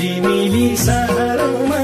झिलिमिली सहरमा